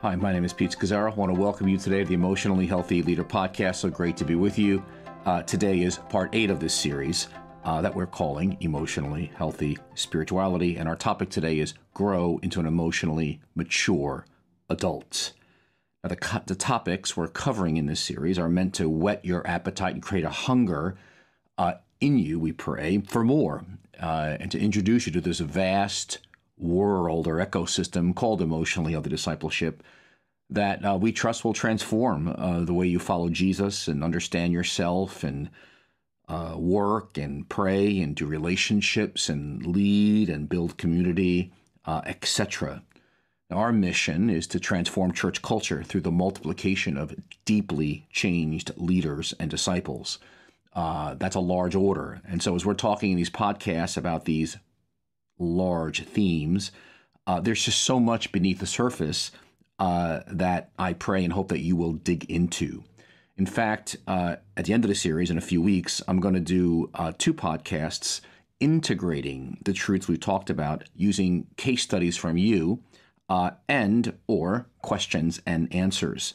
Hi, my name is Pete Scazzero. I want to welcome you today to the Emotionally Healthy Leader podcast. So great to be with you. Uh, today is part eight of this series uh, that we're calling Emotionally Healthy Spirituality. And our topic today is Grow into an Emotionally Mature Adult. Now, the, the topics we're covering in this series are meant to whet your appetite and create a hunger uh, in you, we pray, for more, uh, and to introduce you to this vast world or ecosystem called emotionally healthy discipleship that uh, we trust will transform uh, the way you follow Jesus and understand yourself and uh, work and pray and do relationships and lead and build community, uh, etc. Our mission is to transform church culture through the multiplication of deeply changed leaders and disciples. Uh, that's a large order. And so, as we're talking in these podcasts about these large themes. Uh, there's just so much beneath the surface uh, that I pray and hope that you will dig into. In fact, uh, at the end of the series, in a few weeks, I'm going to do uh, two podcasts integrating the truths we've talked about using case studies from you uh, and or questions and answers.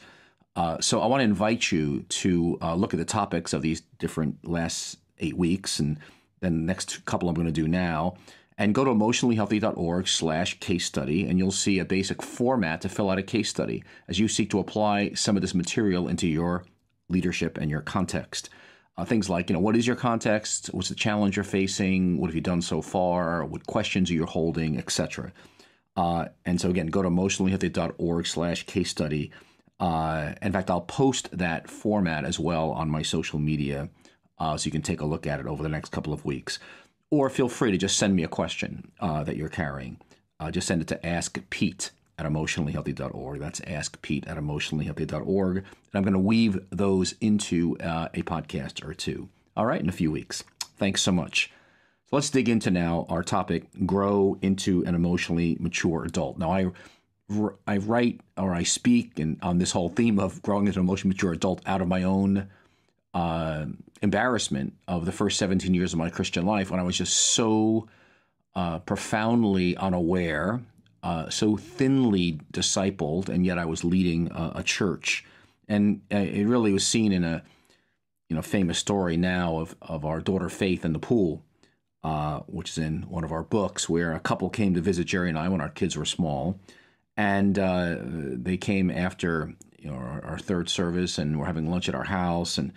Uh, so I want to invite you to look at the topics of these different last eight weeks and then the next couple I'm going to do now and go to emotionallyhealthy.org slash case study and you'll see a basic format to fill out a case study as you seek to apply some of this material into your leadership and your context. Uh, things like you know what is your context? What's the challenge you're facing? What have you done so far? What questions are you holding? Etc uh, and so again go to emotionallyhealthy.org slash case study. Uh, in fact i'll post that format as well on my social media uh, so you can take a look at it over the next couple of weeks or feel free to just send me a question uh, that you're carrying. Uh, just send it to askpete at emotionallyhealthy.org. That's askpete at emotionallyhealthy.org. And I'm going to weave those into uh, a podcast or two. All right, in a few weeks. Thanks so much. So let's dig into now our topic grow into an emotionally mature adult. Now, I I write or I speak and on this whole theme of growing into an emotionally mature adult out of my own uh, embarrassment of the first 17 years of my Christian life when I was just so uh, profoundly unaware, uh, so thinly discipled, and yet I was leading a, a church. And uh, it really was seen in a you know famous story now of, of our daughter Faith in the pool, uh, which is in one of our books, where a couple came to visit Geri and I when our kids were small. And uh, they came after you know, our, our third service, and we're having lunch at our house, and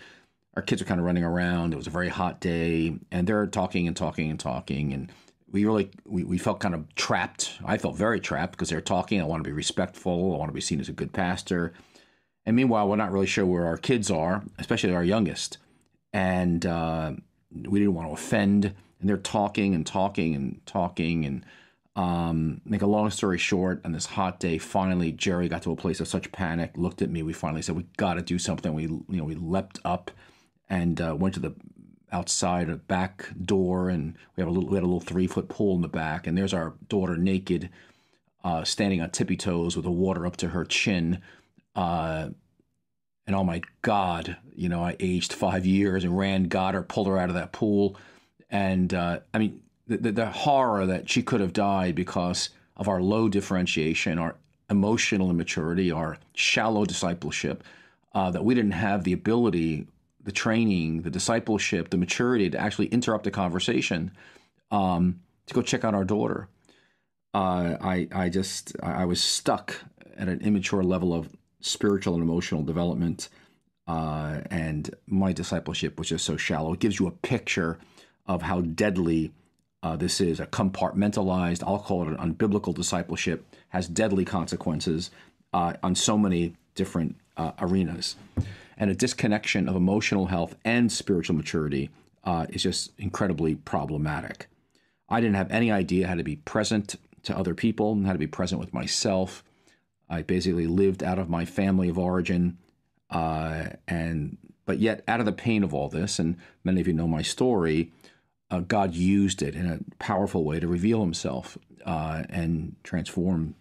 our kids are kind of running around. It was a very hot day, and they're talking and talking and talking, and we really we, we felt kind of trapped. I felt very trapped because they're talking. I want to be respectful. I want to be seen as a good pastor. And meanwhile, we're not really sure where our kids are, especially our youngest. And uh, we didn't want to offend. And they're talking and talking and talking. And um, make a long story short, on this hot day, finally Geri got to a place of such panic. Looked at me. We finally said, "We got to do something." We you know we leapt up and uh, went to the outside a back door, and we have a little we had a little three foot pool in the back, and there's our daughter naked, uh, standing on tippy toes with the water up to her chin. Uh, and oh my God, you know, I aged five years and ran, got her, pulled her out of that pool. And uh, I mean, the, the, the, horror that she could have died because of our low differentiation, our emotional immaturity, our shallow discipleship, uh, that we didn't have the ability the training, the discipleship, the maturity to actually interrupt a conversation um, to go check on our daughter. Uh, I I just I was stuck at an immature level of spiritual and emotional development, uh, and my discipleship was just so shallow. It gives you a picture of how deadly uh, this is. A compartmentalized, I'll call it an unbiblical discipleship, has deadly consequences uh, on so many different uh, arenas and a disconnection of emotional health and spiritual maturity uh, is just incredibly problematic. I didn't have any idea how to be present to other people and how to be present with myself. I basically lived out of my family of origin, uh, and but yet out of the pain of all this, and many of you know my story. Uh, God used it in a powerful way to reveal Himself uh, and transform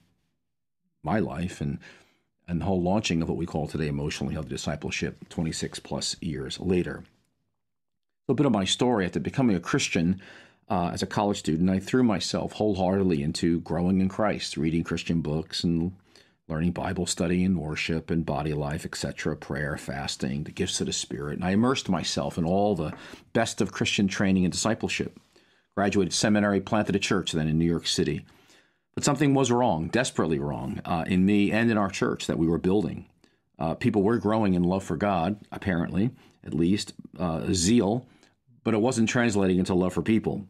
my life and and the whole launching of what we call today emotionally healthy discipleship 26 plus years later. A bit of my story after becoming a Christian uh, as a college student, I threw myself wholeheartedly into growing in Christ, reading Christian books and learning Bible study and worship and body life, etc., prayer, fasting, the gifts of the Spirit. And I immersed myself in all the best of Christian training and discipleship. Graduated seminary, planted a church then in New York City. But something was wrong, desperately wrong, uh, in me and in our church that we were building. Uh, people were growing in love for God, apparently, at least, uh, zeal, but it wasn't translating into love for people.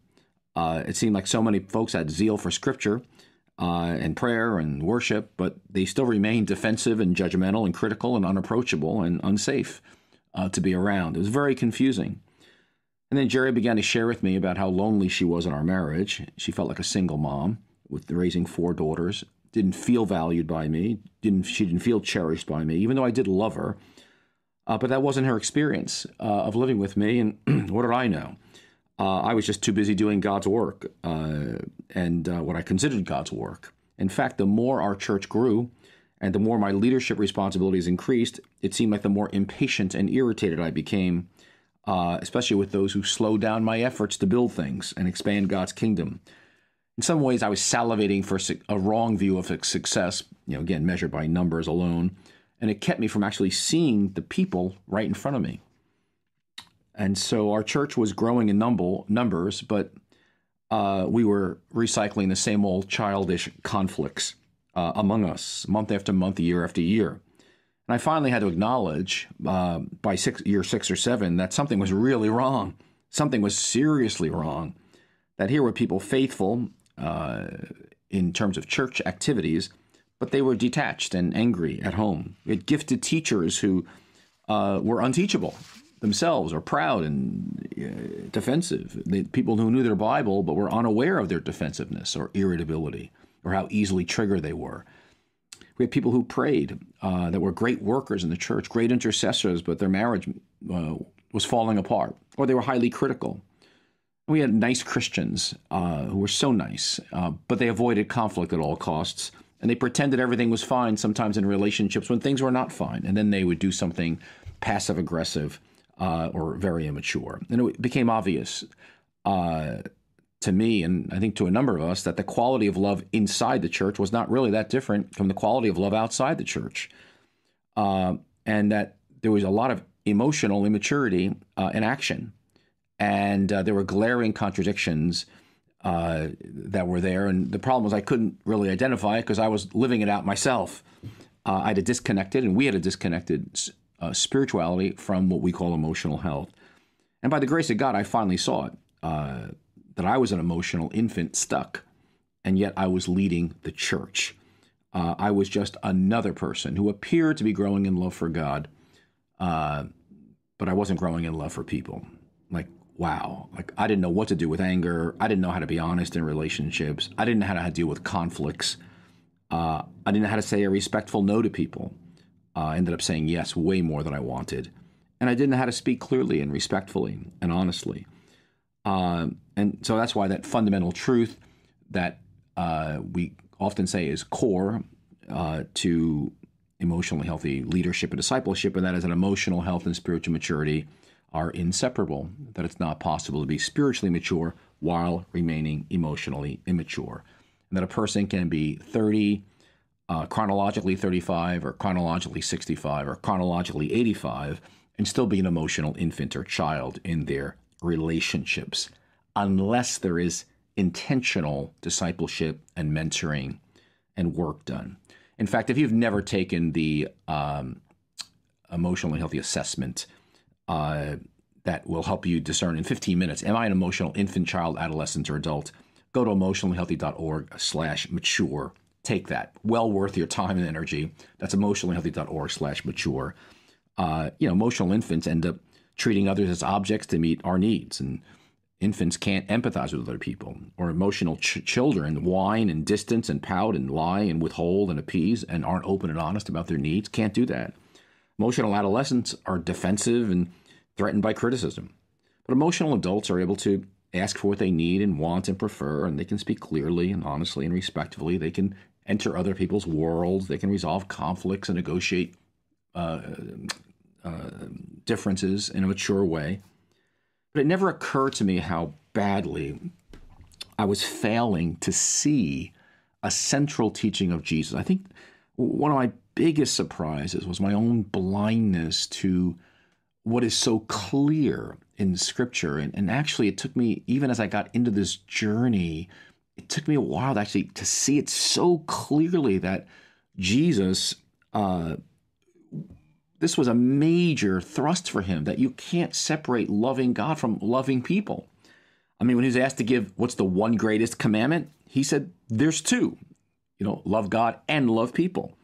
Uh, it seemed like so many folks had zeal for Scripture uh, and prayer and worship, but they still remained defensive and judgmental and critical and unapproachable and unsafe uh, to be around. It was very confusing. And then Geri began to share with me about how lonely she was in our marriage. She felt like a single mom with raising four daughters didn't feel valued by me. Didn't she didn't feel cherished by me, even though I did love her. Uh, but that wasn't her experience uh, of living with me. And what did I know? Uh, I was just too busy doing God's work uh, and uh, what I considered God's work. In fact, the more our church grew, and the more my leadership responsibilities increased, it seemed like the more impatient and irritated I became, uh, especially with those who slowed down my efforts to build things and expand God's kingdom in some ways, I was salivating for a wrong view of success, you know, again, measured by numbers alone. And it kept me from actually seeing the people right in front of me. And so our church was growing in number, numbers, but uh, we were recycling the same old childish conflicts uh, among us, month after month, year after year. And I finally had to acknowledge uh, by six, year six or seven that something was really wrong. Something was seriously wrong. That here were people faithful uh, in terms of church activities, but they were detached and angry at home. We had gifted teachers who uh, were unteachable themselves or proud and uh, defensive. They, people who knew their Bible but were unaware of their defensiveness or irritability or how easily triggered they were. We had people who prayed uh, that were great workers in the church, great intercessors, but their marriage uh, was falling apart, or they were highly critical. We had nice Christians uh, who were so nice, uh, but they avoided conflict at all costs. And they pretended everything was fine sometimes in relationships when things were not fine. And then they would do something passive aggressive uh, or very immature. And it became obvious uh, to me, and I think to a number of us, that the quality of love inside the church was not really that different from the quality of love outside the church. Uh, and that there was a lot of emotional immaturity uh, in action and uh, there were glaring contradictions uh, that were there. And the problem was I couldn't really identify it because I was living it out myself. Uh, I had a disconnected, and we had a disconnected uh, spirituality from what we call emotional health. And by the grace of God, I finally saw it uh, that I was an emotional infant stuck, and yet I was leading the church. Uh, I was just another person who appeared to be growing in love for God, but I wasn't growing in love for people. Wow, like I didn't know what to do with anger. I didn't know how to be honest in relationships. I didn't know how to deal with conflicts. Uh, I didn't know how to say a respectful no to people. Uh, I ended up saying yes way more than I wanted. And I didn't know how to speak clearly and respectfully and honestly. Uh, and so that's why that fundamental truth that uh, we often say is core uh, to emotionally healthy leadership and discipleship, and that is an emotional health and spiritual maturity are inseparable, that it's not possible to be spiritually mature while remaining emotionally immature, and that a person can be 30, uh, chronologically 35, or chronologically 65, or chronologically 85, and still be an emotional infant or child in their relationships, unless there is intentional discipleship and mentoring and work done. In fact, if you've never taken the um, emotionally healthy assessment, uh, that will help you discern in 15 minutes am i an emotional infant child adolescent or adult? Go to emotionallyhealthy.org slash mature. Take that. Well worth your time and energy. That's emotionallyhealthy.org slash mature. Uh, you know emotional infants end up treating others as objects to meet our needs and infants can't empathize with other people. Or emotional ch- children whine and distance and pout and lie and withhold and appease and aren't open and honest about their needs can't do that Emotional adolescents are defensive and threatened by criticism. But emotional adults are able to ask for what they need and want and prefer, and they can speak clearly and honestly and respectfully. They can enter other people's worlds. They can resolve conflicts and negotiate uh, uh, differences in a mature way. But it never occurred to me how badly I was failing to see a central teaching of Jesus. I think one of my biggest surprises was my own blindness to what is so clear in Scripture. And, and actually, it took me, even as I got into this journey, it took me a while to actually to see it so clearly that Jesus, uh, this was a major thrust for him that you can't separate loving God from loving people. I mean, when he was asked to give what's the one greatest commandment, he said, There's two, you know, love God and love people.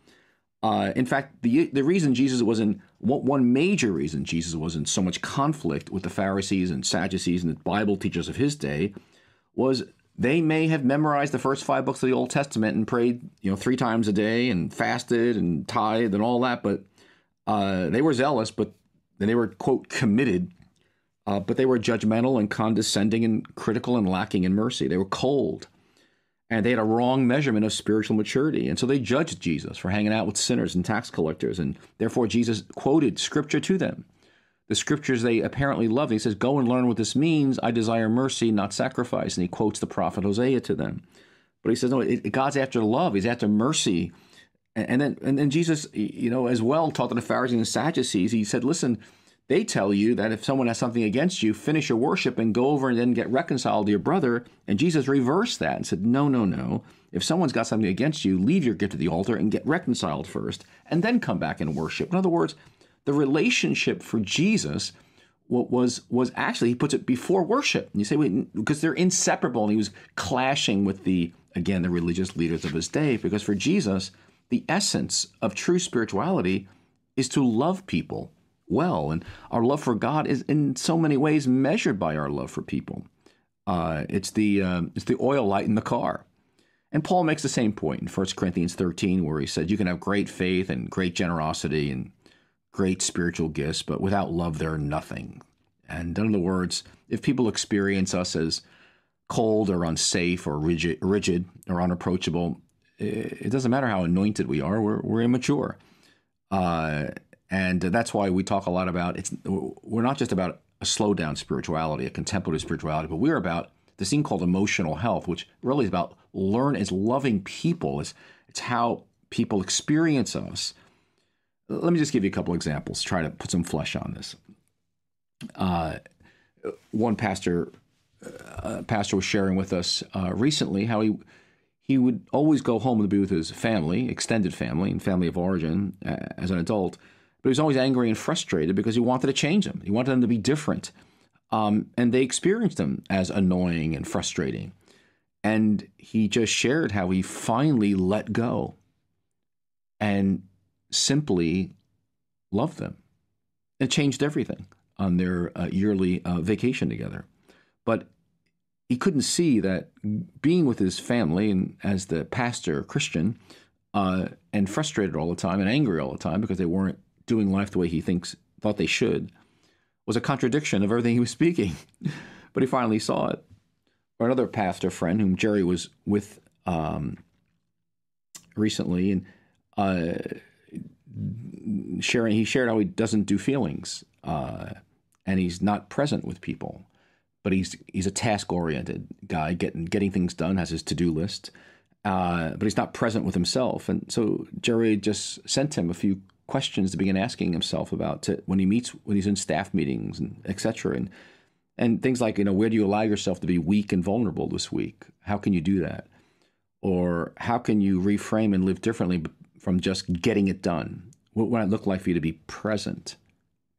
Uh, in fact, the the reason Jesus was in one major reason Jesus was in so much conflict with the Pharisees and Sadducees and the Bible teachers of his day was they may have memorized the first five books of the Old Testament and prayed, you know, three times a day and fasted and tithed and all that, but uh, they were zealous, but they were quote committed, uh, but they were judgmental and condescending and critical and lacking in mercy. They were cold and they had a wrong measurement of spiritual maturity. And so they judged Jesus for hanging out with sinners and tax collectors. And therefore, Jesus quoted scripture to them. The scriptures they apparently loved. He says, Go and learn what this means. I desire mercy, not sacrifice. And he quotes the prophet Hosea to them. But he says, No, it, God's after love, He's after mercy. And, then, and then Jesus, you know, as well taught to the Pharisees and Sadducees, he said, Listen, they tell you that if someone has something against you, finish your worship and go over and then get reconciled to your brother. And Jesus reversed that and said, No, no, no. If someone's got something against you, leave your gift at the altar and get reconciled first, and then come back and worship. In other words, the relationship for Jesus was was actually he puts it before worship. And you say, wait, because they're inseparable, and he was clashing with the again the religious leaders of his day. Because for Jesus, the essence of true spirituality is to love people well. And our love for God is in so many ways measured by our love for people. Uh, it's the uh, it's the oil light in the car. And Paul makes the same point in 1 Corinthians 13, where he said, You can have great faith and great generosity and great spiritual gifts, but without love, they're nothing. And in other words, if people experience us as cold or unsafe or rigid, rigid or unapproachable, it doesn't matter how anointed we are, we're, we're immature. Uh, and that's why we talk a lot about it's. We're not just about a slow down spirituality, a contemplative spirituality, but we're about this thing called emotional health, which really is about learn as loving people. It's it's how people experience us. Let me just give you a couple examples. Try to put some flesh on this. Uh, one pastor uh, pastor was sharing with us uh, recently how he he would always go home and be with his family, extended family, and family of origin uh, as an adult but he was always angry and frustrated because he wanted to change them. He wanted them to be different. Um, and they experienced them as annoying and frustrating. And he just shared how he finally let go and simply loved them. It changed everything on their uh, yearly uh, vacation together. But he couldn't see that being with his family and as the pastor Christian uh, and frustrated all the time and angry all the time because they weren't doing life the way he thinks thought they should was a contradiction of everything he was speaking. but he finally saw it. Or another pastor friend whom Geri was with um, recently, and uh, sharing, he shared how he doesn't do feelings, uh, and he's not present with people, but he's he's a task oriented guy, getting getting things done, has his to do list. Uh, but he's not present with himself. And so Geri just sent him a few questions to begin asking himself about to, when he meets when he's in staff meetings and etc. And and things like you know where do you allow yourself to be weak and vulnerable this week? How can you do that? Or how can you reframe and live differently from just getting it done? What would it look like for you to be present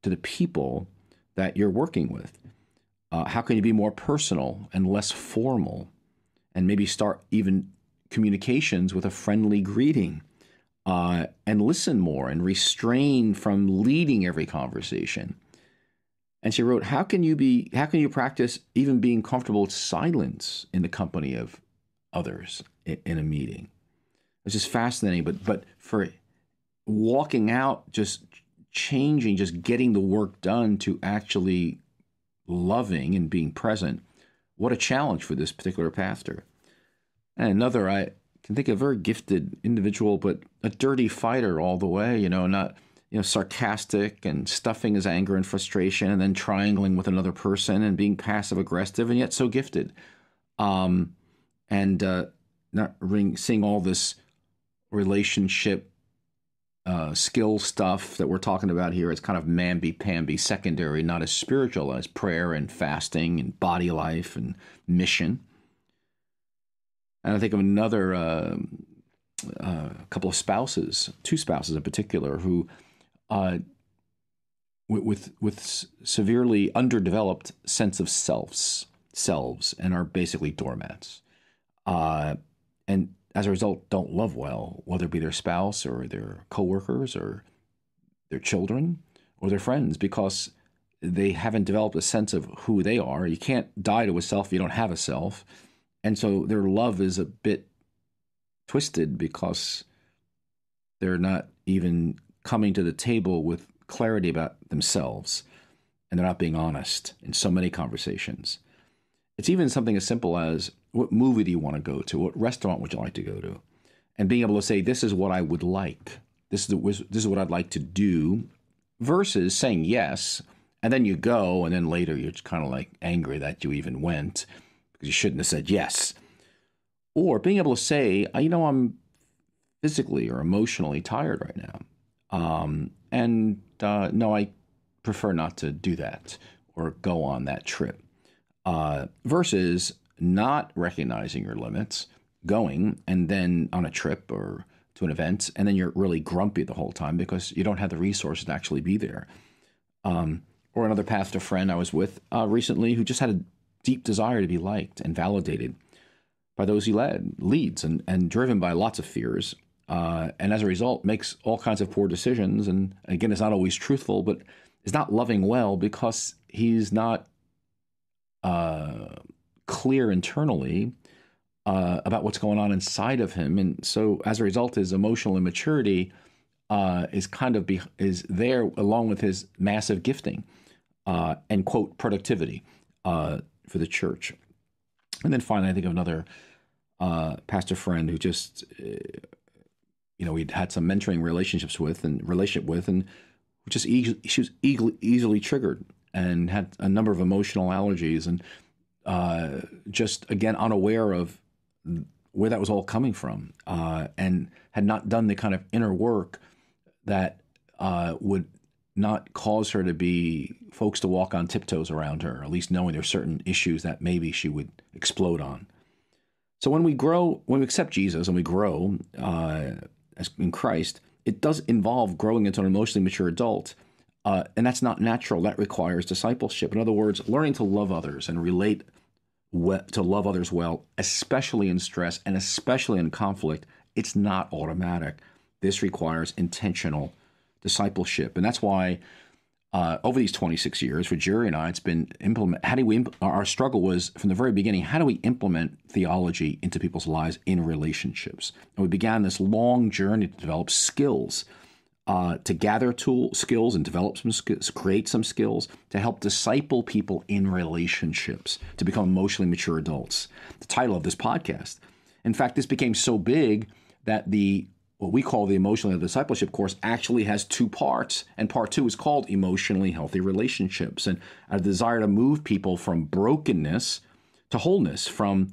to the people that you're working with? Uh, how can you be more personal and less formal, and maybe start even communications with a friendly greeting? Uh, and listen more and restrain from leading every conversation. And she wrote, "How can you be? How can you practice even being comfortable with silence in the company of others in, in a meeting?" It's just fascinating. But but for walking out, just changing, just getting the work done to actually loving and being present, what a challenge for this particular pastor. And another, I can think of a very gifted individual, but a dirty fighter all the way, you know, not, you know, sarcastic and stuffing his anger and frustration and then triangling with another person and being passive aggressive and yet so gifted. Um, and uh, not seeing all this relationship uh, skill stuff that we're talking about here is kind of mamby pamby secondary, not as spiritual as prayer and fasting and body life and mission. And I think of another uh, uh, couple of spouses, two spouses in particular, who uh, with with severely underdeveloped sense of selves selves and are basically doormats, uh, and as a result don't love well, whether it be their spouse or their coworkers or their children or their friends, because they haven't developed a sense of who they are. You can't die to a self if you don't have a self, and so their love is a bit twisted because they're not even coming to the table with clarity about themselves and they're not being honest in so many conversations. It's even something as simple as what movie do you want to go to? What restaurant would you like to go to? And being able to say, this is what I would like. This is, this is what I'd like to do versus saying yes. And then you go, and then later you're kind of like angry that you even went you shouldn't have said yes. Or being able to say, you know, I'm physically or emotionally tired right now. Um, and uh, no, I prefer not to do that or go on that trip. Uh, versus not recognizing your limits, going and then on a trip or to an event, and then you're really grumpy the whole time because you don't have the resources to actually be there. Um, or another pastor friend I was with uh, recently who just had a deep desire to be liked and validated by those he led, leads, and, and driven by lots of fears. Uh, and as a result, makes all kinds of poor decisions. And again, it's not always truthful, but is not loving well because he's not uh, clear internally uh, about what's going on inside of him. And so, as a result, his emotional immaturity uh, is kind of be, is there along with his massive gifting uh, and quote productivity uh, for the church. And then finally, I think of another uh, pastor friend who just, uh, you know, we'd had some mentoring relationships with and relationship with, and just easily, she was easily, easily triggered and had a number of emotional allergies and uh, just again unaware of where that was all coming from uh, and had not done the kind of inner work that uh, would not cause her to be folks to walk on tiptoes around her, at least knowing there's certain issues that maybe she would explode on. So when we grow, when we accept Jesus and we grow uh, as in Christ, it does involve growing into an emotionally mature adult. Uh, and that's not natural. That requires discipleship. In other words, learning to love others and relate we- to love others well, especially in stress and especially in conflict, it's not automatic. This requires intentional discipleship. And that's why uh, over these 26 years for Geri and I, it's been implement. How do we? Imp- our struggle was from the very beginning. How do we implement theology into people's lives in relationships? And we began this long journey to develop skills, uh, to gather tool skills and develop some skills, create some skills to help disciple people in relationships to become emotionally mature adults. The title of this podcast. In fact, this became so big that the what we call the emotionally Healthy discipleship course actually has two parts. And part two is called emotionally healthy relationships. And a desire to move people from brokenness to wholeness from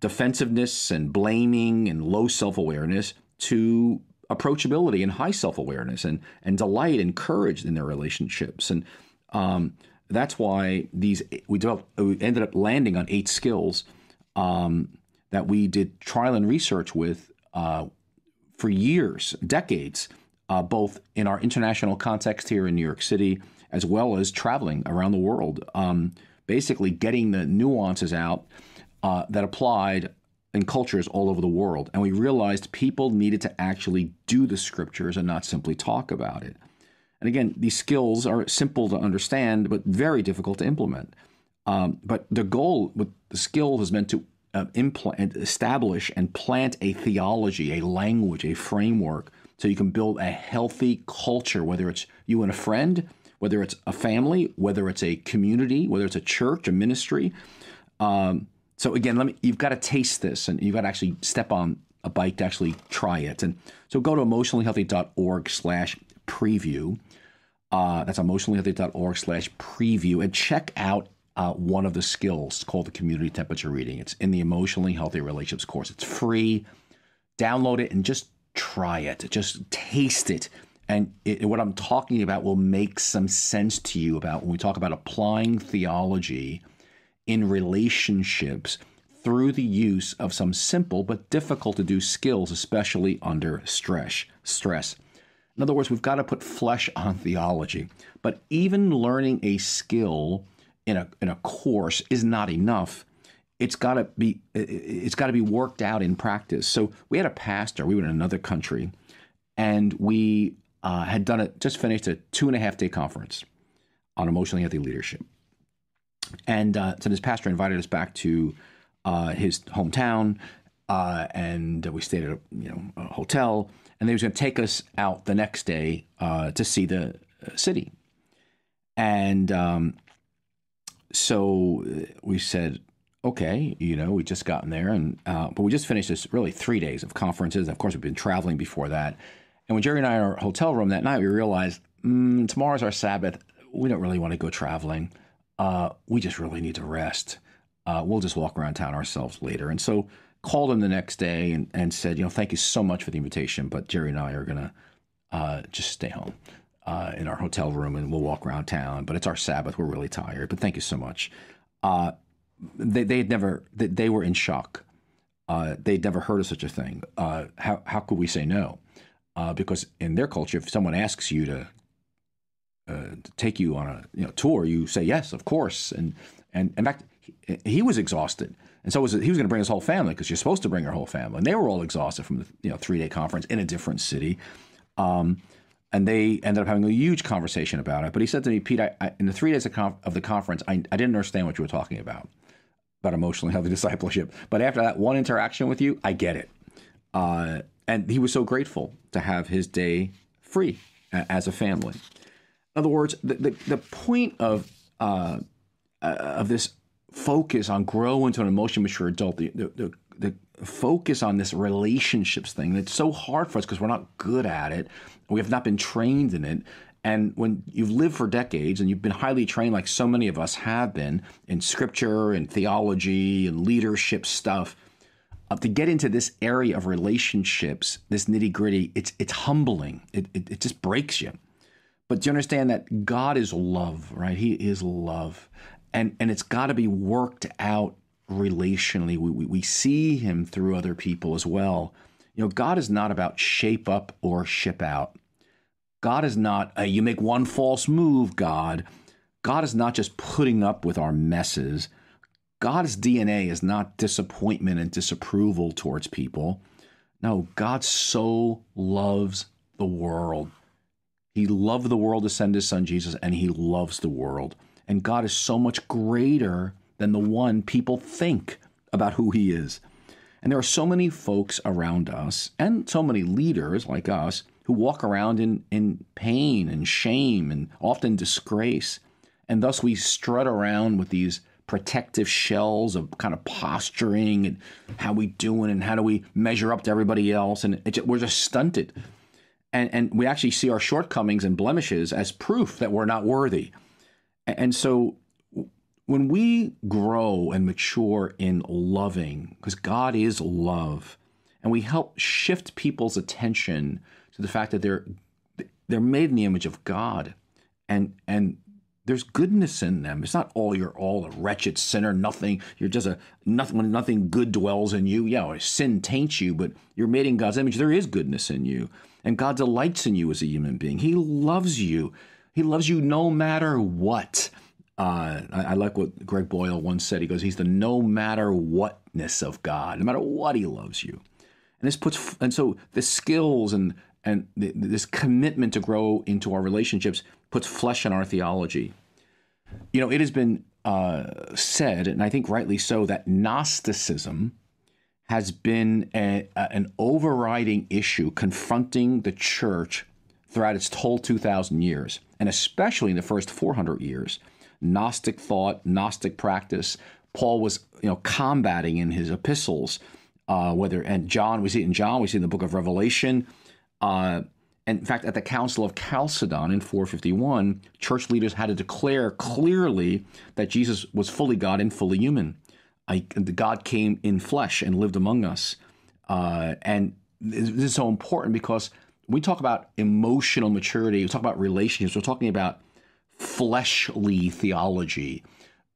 defensiveness and blaming and low self-awareness to approachability and high self-awareness and and delight and courage in their relationships. And um, that's why these we developed we ended up landing on eight skills um, that we did trial and research with uh, for years, decades, uh, both in our international context here in New York City, as well as traveling around the world, um, basically getting the nuances out uh, that applied in cultures all over the world. And we realized people needed to actually do the scriptures and not simply talk about it. And again, these skills are simple to understand, but very difficult to implement. Um, but the goal with the skill is meant to uh, implant, establish, and plant a theology, a language, a framework, so you can build a healthy culture. Whether it's you and a friend, whether it's a family, whether it's a community, whether it's a church, a ministry. Um, so again, let me. You've got to taste this, and you've got to actually step on a bike to actually try it. And so go to emotionallyhealthy.org/slash preview. Uh, that's emotionallyhealthy.org/slash preview, and check out uh, one of the skills called the community temperature reading. It's in the emotionally healthy relationships course. It's free. Download it and just try it. Just taste it. and it, what I'm talking about will make some sense to you about when we talk about applying theology in relationships through the use of some simple but difficult to do skills, especially under stress. Stress. In other words, we've got to put flesh on theology. But even learning a skill in a in a course is not enough. It's got to be it's got to be worked out in practice. So we had a pastor. We were in another country, and we uh, had done it. Just finished a two and a half day conference on emotionally healthy leadership. And uh, so this pastor invited us back to uh, his hometown, uh, and we stayed at a you know a hotel. And they was going to take us out the next day uh, to see the uh, city. And um, so we said, okay, you know, we just gotten there, and uh, but we just finished this really three days of conferences. Of course, we've been traveling before that. And when Geri and I are in our hotel room that night, we realized mm, tomorrow's our Sabbath. We don't really want to go traveling. Uh, we just really need to rest. Uh, we'll just walk around town ourselves later. And so called him the next day and, and said, you know, thank you so much for the invitation, but Geri and I are going to uh, just stay home uh, in our hotel room and we'll walk around town. But it's our Sabbath. We're really tired. But thank you so much. Uh, they they had never they, they were in shock. Uh, they'd never heard of such a thing. Uh, how how could we say no? Uh, because in their culture, if someone asks you to, uh, to take you on a you know tour, you say yes, of course. And and in fact, he, he was exhausted, and so was he was going to bring his whole family because you're supposed to bring your whole family, and they were all exhausted from the you know three day conference in a different city. Um, and they ended up having a huge conversation about it. But he said to me, Pete, I, I, in the three days of, conf- of the conference, I, I didn't understand what you were talking about about emotionally healthy discipleship. But after that one interaction with you, I get it. Uh, and he was so grateful to have his day free as a family. In other words, the, the, the point of uh, uh, of this focus on grow into an emotionally mature adult, the, the, the, focus on this relationships thing, that's so hard for us because we're not good at it. We have not been trained in it. And when you've lived for decades and you've been highly trained, like so many of us have been in scripture and theology and leadership stuff, uh, to get into this area of relationships, this nitty gritty, it's it's humbling. It, it it just breaks you. But do you understand that God is love, right? He is love, and and it's got to be worked out relationally. We, we we see Him through other people as well. You know, God is not about shape up or ship out. God is not a you make one false move, God. God is not just putting up with our messes. God's DNA is not disappointment and disapproval towards people. No, God so loves the world. He loved the world to send his son Jesus, and he loves the world. And God is so much greater than the one people think about who he is. And there are so many folks around us, and so many leaders like us, who walk around in, in pain and shame and often disgrace. And thus we strut around with these protective shells of kind of posturing and how we doing and how do we measure up to everybody else. And it, we're just stunted. And, and we actually see our shortcomings and blemishes as proof that we're not worthy. And so when we grow and mature in loving, because God is love, and we help shift people's attention to the fact that they're they're made in the image of God, and and there's goodness in them. It's not all you're all a wretched sinner. Nothing. You're just a nothing. Nothing good dwells in you. Yeah, sin taints you, but you're made in God's image. There is goodness in you, and God delights in you as a human being. He loves you. He loves you no matter what. Uh, I, I, like what Greg Boyle once said. He goes, "He's the no matter whatness of God. No matter what, He loves you." And this puts, and so the skills and and this commitment to grow into our relationships puts flesh in our theology. You know, it has been uh, said, and I think rightly so, that Gnosticism has been a, a, an overriding issue confronting the church throughout its whole 2,000 years, and especially in the first 400 years. Gnostic thought, Gnostic practice, Paul was you know combating in his epistles. Uh, whether and John, we see in John, we see in the book of Revelation. Uh, in fact, at the Council of Chalcedon in 451, church leaders had to declare clearly that Jesus was fully God and fully human. I, the God came in flesh and lived among us. Uh, and this is so important because we talk about emotional maturity, we talk about relationships, we're talking about fleshly theology.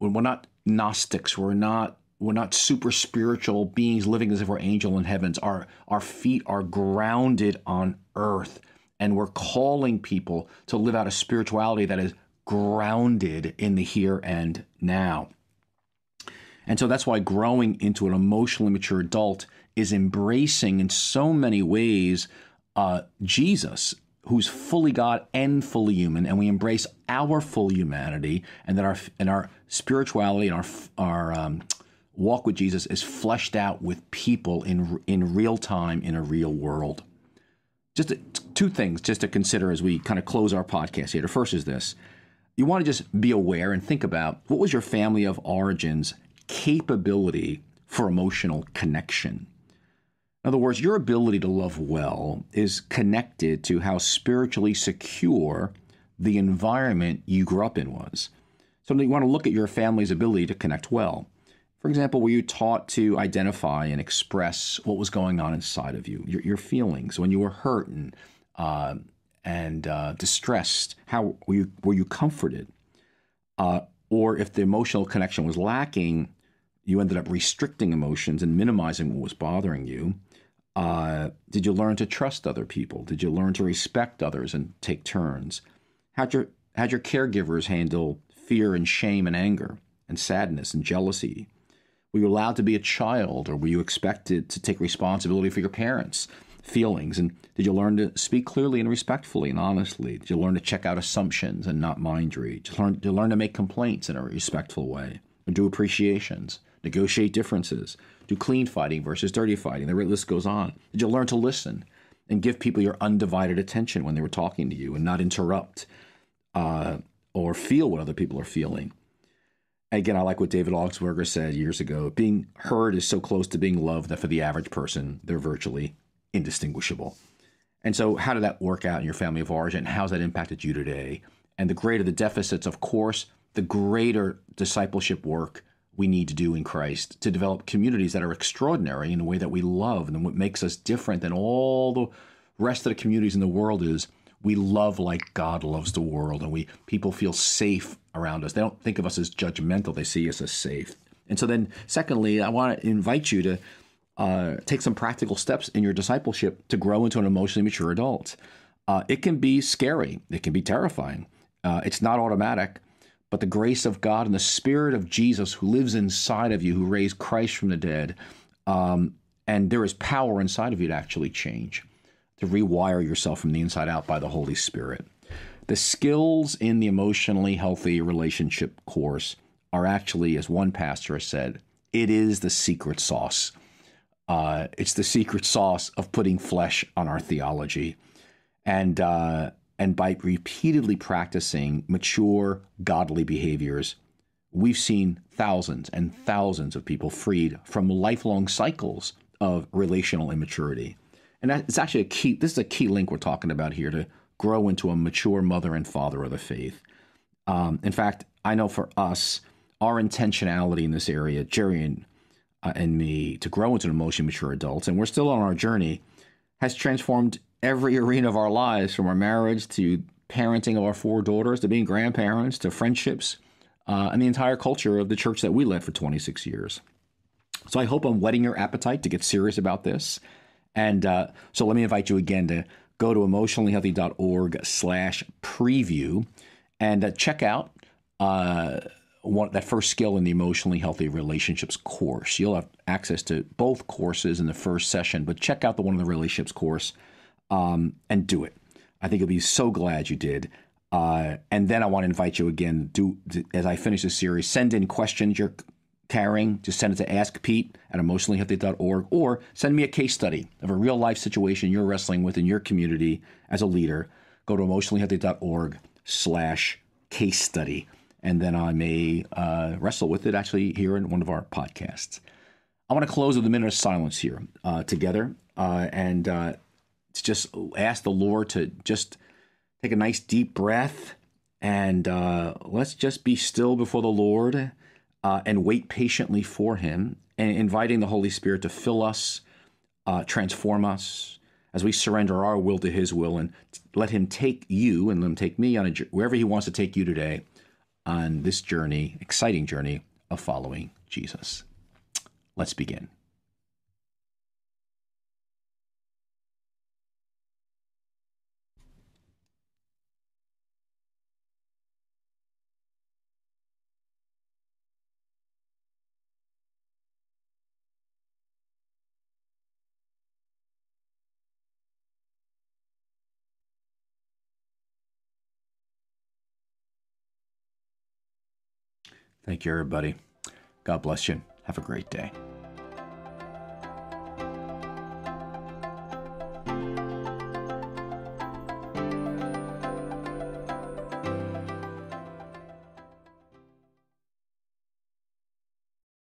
We're not Gnostics, we're not we're not super spiritual beings living as if we're angel in heavens. Our our feet are grounded on earth, and we're calling people to live out a spirituality that is grounded in the here and now. And so that's why growing into an emotionally mature adult is embracing in so many ways uh, Jesus, who's fully God and fully human, and we embrace our full humanity, and that our and our spirituality and our our um, walk with Jesus is fleshed out with people in in real time in a real world. Just two things just to consider as we kind of close our podcast here. The first is this: you want to just be aware and think about what was your family of origins capability for emotional connection. In other words, your ability to love well is connected to how spiritually secure the environment you grew up in was. So you want to look at your family's ability to connect well. For example, were you taught to identify and express what was going on inside of you, your, your feelings when you were hurt and, uh, and uh, distressed? How were you, were you comforted? Uh, or if the emotional connection was lacking, you ended up restricting emotions and minimizing what was bothering you. Uh, did you learn to trust other people? Did you learn to respect others and take turns? How'd your how'd your caregivers handle fear and shame and anger and sadness and jealousy? Were you allowed to be a child, or were you expected to take responsibility for your parents' feelings? And did you learn to speak clearly and respectfully and honestly? Did you learn to check out assumptions and not mind read? Did you learn, did you learn to make complaints in a respectful way? And do appreciations, negotiate differences, do clean fighting versus dirty fighting. The list goes on. Did you learn to listen and give people your undivided attention when they were talking to you and not interrupt uh, or feel what other people are feeling? Again, I like what David Augsburger said years ago. Being heard is so close to being loved that for the average person, they're virtually indistinguishable. And so, how did that work out in your family of origin? How's that impacted you today? And the greater the deficits, of course, the greater discipleship work we need to do in Christ to develop communities that are extraordinary in a way that we love. And what makes us different than all the rest of the communities in the world is we love like God loves the world, and we people feel safe around us. They don't think of us as judgmental; they see us as safe. And so, then, secondly, I want to invite you to uh, take some practical steps in your discipleship to grow into an emotionally mature adult. Uh, it can be scary. It can be terrifying. Uh, it's not automatic but the grace of God and the Spirit of Jesus who lives inside of you, who raised Christ from the dead, um, and there is power inside of you to actually change, to rewire yourself from the inside out by the Holy Spirit. The skills in the emotionally healthy relationship course are actually, as one pastor has said, it is the secret sauce. Uh, it's the secret sauce of putting flesh on our theology. And uh, and by repeatedly practicing mature, godly behaviors, we've seen thousands and thousands of people freed from lifelong cycles of relational immaturity. And it's actually a key, this is a key link we're talking about here to grow into a mature mother and father of the faith. Um, in fact, I know for us, our intentionality in this area, Geri and, uh, and me, to grow into emotionally mature adults, and we're still on our journey, has transformed every arena of our lives, from our marriage to parenting of our four daughters to being grandparents to friendships uh, and the entire culture of the church that we led for 26 years. So I hope I'm whetting your appetite to get serious about this. And uh, so let me invite you again to go to emotionallyhealthy.org slash preview and uh, check out uh, one, that first skill in the emotionally healthy relationships course. You'll have access to both courses in the first session, but check out the one in the relationships course um, and do it. I think you'll be so glad you did. Uh, and then I want to invite you again, do as I finish this series, send in questions you're carrying. Just send it to askpete at emotionallyhealthy.org or send me a case study of a real life situation you're wrestling with in your community as a leader. Go to emotionallyhealthy.org slash case study. And then I may uh, wrestle with it actually here in one of our podcasts. I want to close with a minute of silence here uh, together. Uh, and uh, to just ask the Lord to just take a nice deep breath and uh, let's just be still before the Lord uh, and wait patiently for Him, and inviting the Holy Spirit to fill us, uh, transform us as we surrender our will to His will, and let Him take you and let Him take me on a wherever He wants to take you today on this journey, exciting journey of following Jesus. Let's begin. Thank you, everybody. God bless you. Have a great day.